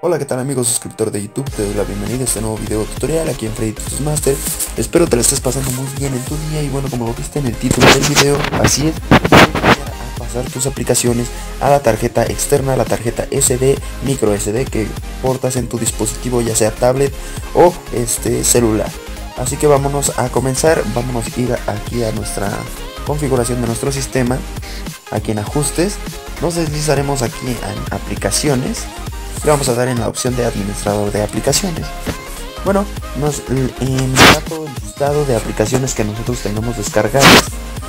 Hola, ¿qué tal amigos suscriptor de YouTube? Te doy la bienvenida a este nuevo video tutorial aquí en Freddy Master. Espero te lo estés pasando muy bien en tu día y bueno, como lo viste en el título del video, así es, a pasar tus aplicaciones a la tarjeta externa, la tarjeta SD, micro SD que portas en tu dispositivo, ya sea tablet o este celular. Así que vámonos a comenzar, vámonos a ir aquí a nuestra configuración de nuestro sistema, aquí en ajustes, nos deslizaremos aquí en aplicaciones le vamos a dar en la opción de administrador de aplicaciones. Bueno, nos enviará todo el listado de aplicaciones que nosotros tengamos descargadas,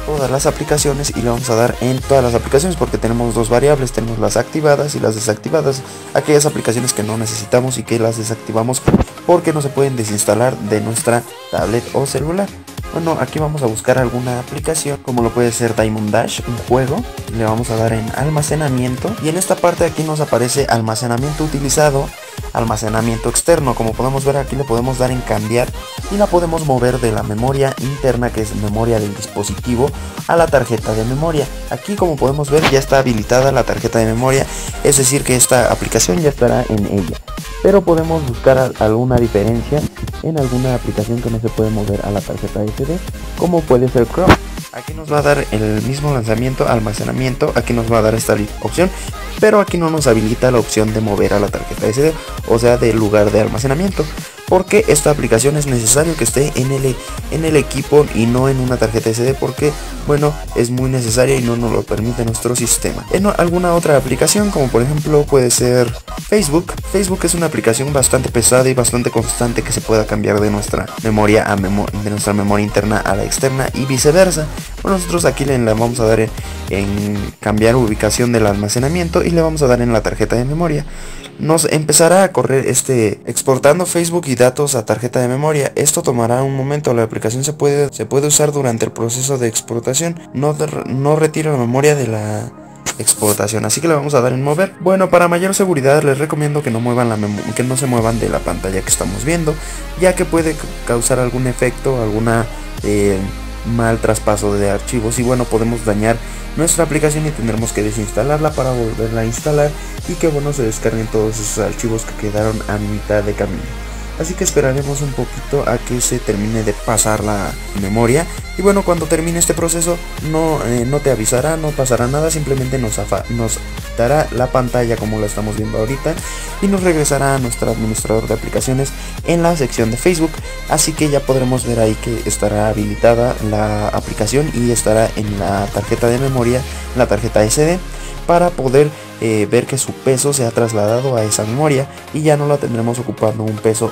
todas las aplicaciones y le vamos a dar en todas las aplicaciones porque tenemos dos variables, tenemos las activadas y las desactivadas, aquellas aplicaciones que no necesitamos y que las desactivamos porque no se pueden desinstalar de nuestra tablet o celular. Bueno, aquí vamos a buscar alguna aplicación, como lo puede ser Diamond Dash, un juego. Le vamos a dar en almacenamiento. Y en esta parte aquí nos aparece almacenamiento utilizado, almacenamiento externo. Como podemos ver aquí le podemos dar en cambiar y la podemos mover de la memoria interna, que es memoria del dispositivo, a la tarjeta de memoria. Aquí como podemos ver ya está habilitada la tarjeta de memoria, es decir que esta aplicación ya estará en ella pero podemos buscar alguna diferencia en alguna aplicación que no se puede mover a la tarjeta SD como puede ser Chrome. Aquí nos va a dar el mismo lanzamiento almacenamiento aquí nos va a dar esta opción pero aquí no nos habilita la opción de mover a la tarjeta SD o sea del lugar de almacenamiento porque esta aplicación es necesario que esté en el, en el equipo y no en una tarjeta SD porque bueno es muy necesaria y no nos lo permite nuestro sistema. En alguna otra aplicación como por ejemplo puede ser Facebook Facebook es una aplicación bastante pesada y bastante constante que se pueda cambiar de nuestra memoria a de nuestra memoria interna a la externa y viceversa. Bueno, nosotros aquí le, vamos a dar en cambiar ubicación del almacenamiento y le vamos a dar en la tarjeta de memoria nos empezará a correr este exportando Facebook y datos a tarjeta de memoria. Esto tomará un momento, la aplicación se puede, se puede usar durante el proceso de exportación. No, no retira la memoria de la exportación así que le vamos a dar en mover bueno para mayor seguridad les recomiendo que no muevan la que no se muevan de la pantalla que estamos viendo ya que puede causar algún efecto alguna eh, mal traspaso de archivos y bueno podemos dañar nuestra aplicación y tendremos que desinstalarla para volverla a instalar y que bueno se descarguen todos esos archivos que quedaron a mitad de camino. Así que esperaremos un poquito a que se termine de pasar la memoria y bueno cuando termine este proceso no, eh, no te avisará no pasará nada simplemente nos, nos la pantalla como la estamos viendo ahorita y nos regresará a nuestro administrador de aplicaciones en la sección de Facebook así que ya podremos ver ahí que estará habilitada la aplicación y estará en la tarjeta de memoria la tarjeta SD para poder eh, ver que su peso se ha trasladado a esa memoria y ya no la tendremos ocupando un peso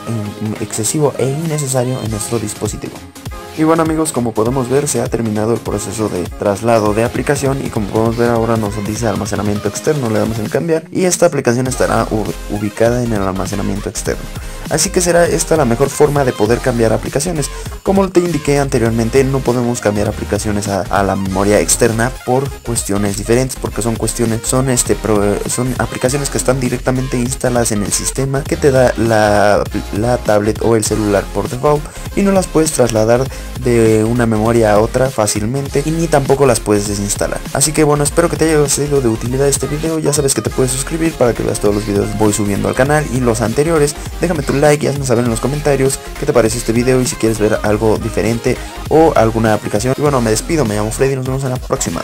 excesivo e innecesario en nuestro dispositivo. Y bueno amigos, como podemos ver se ha terminado el proceso de traslado de aplicación y como podemos ver ahora nos dice almacenamiento externo, le damos en cambiar y esta aplicación estará ubicada en el almacenamiento externo. Así que será esta la mejor forma de poder cambiar aplicaciones. Como te indiqué anteriormente, no podemos cambiar aplicaciones a, la memoria externa por cuestiones diferentes, porque son cuestiones, son este son aplicaciones que están directamente instaladas en el sistema que te da la, la tablet o el celular por default y no las puedes trasladar de una memoria a otra fácilmente y ni tampoco las puedes desinstalar. Así que bueno, espero que te haya sido de utilidad este video. Ya sabes que te puedes suscribir para que veas todos los videos voy subiendo al canal y los anteriores. Déjame tu like y hazme saber en los comentarios qué te parece este video y si quieres ver algo diferente o alguna aplicación. Y bueno, me despido, me llamo Freddy nos vemos en la próxima.